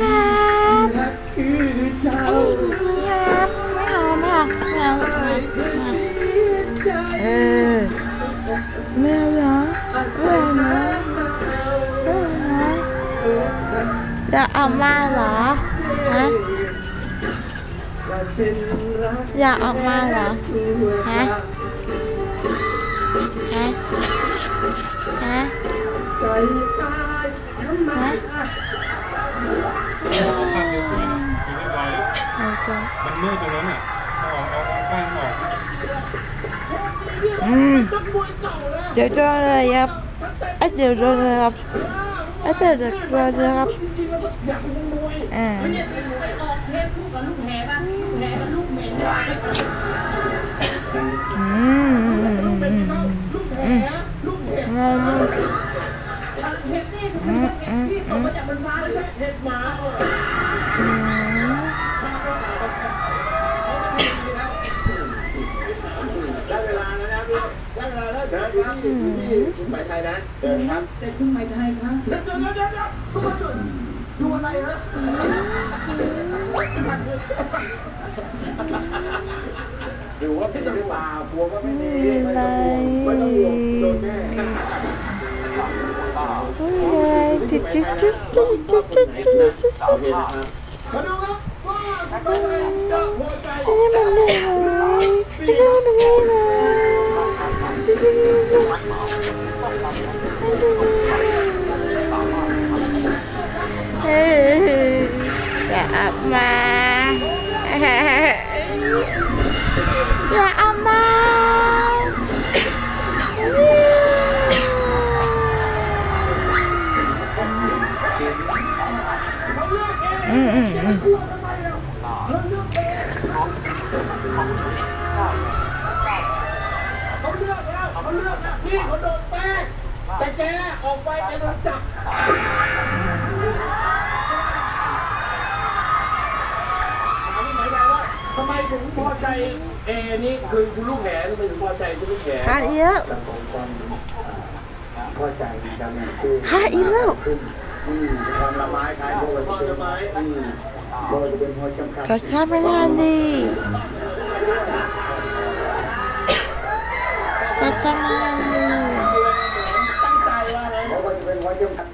ครับคือเจ้านี่ครับไม่เอาไม่เอาไม่เอาเอออไม่เหรอไม่เอานะไม่เอานะจะเอามาเหรอฮะอยากออกมาเหรอฮะฮะ มันมืดตรงนั้นอะออกออกบ้านออกอืมเดี๋ยวจะอะไรครับเดี๋ยวจะอะไรครับอเดี๋ยวจะอะไรครับอืมอืมอืมอืม คุณหมายไทยนะเชิญครับแต่คุณหมายไทยครับเดี๋ยวเดี๋ยวเดี๋ยวเดี๋ยวทุกคนดูอะไรฮะดูว่าพี่จะหรือเปล่ากลัวก็ไม่มีอะไรไม่ต้องห่วงโดนแน่ไดจิ๊ดจิ๊ดจิ๊ดจิ๊ดจิ๊ดจิ๊ดจิ๊ดโอเคนะครับมาดูครับว่าเป็นไงจะหัวใจนี่มันเหนื่อยไม่รู้ทำไมเล อย่าเอามาอย่าเอามาอืมอืมอืมเขาเลือกแล้วเขาเลือกแล้วพี่เขาโดนแป้งแต่แกออกไปแกโดนจับำไมถึงพอใจเอนี่คือคุณลูกแหนทำไมถึงพอใจคุณลูกแหนขาอีกแล้วสังคมความพอใจกันคือขาอีกแล้วขึ้นอืมความละไม้คล้ายพวกความละไม้อืมบ่จะเป็นหัวจำกัดขอชอบไม่ทันดีขอชอบไม่ทันดีตั้งใจว่าอะไรบ่จะเป็นหัวจำกัด